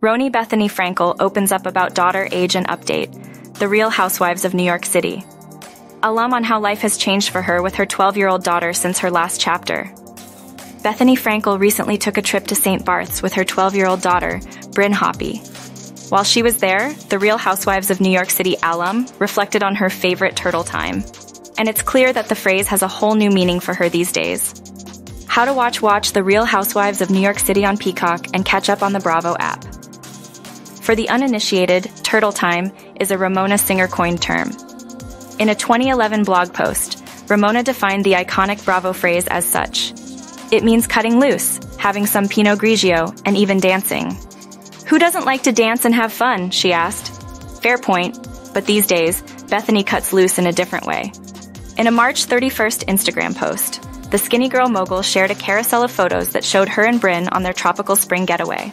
Roni Bethenny Frankel opens up about daughter age and update, the real housewives of New York City. Alum on how life has changed for her with her 12 year old daughter since her last chapter. Bethenny Frankel recently took a trip to St. Barth's with her 12 year old daughter, Bryn Hoppy. While she was there, the Real Housewives of New York City alum reflected on her favorite turtle time. And it's clear that the phrase has a whole new meaning for her these days. How to watch Watch The Real Housewives of New York City on Peacock and catch up on the Bravo app. For the uninitiated, turtle time is a Ramona Singer coined term. In a 2011 blog post, Ramona defined the iconic Bravo phrase as such. It means cutting loose, having some Pinot Grigio, and even dancing. Who doesn't like to dance and have fun? she asked. Fair point, but these days, Bethenny cuts loose in a different way. In a March 31st Instagram post, the Skinnygirl mogul shared a carousel of photos that showed her and Bryn on their tropical spring getaway.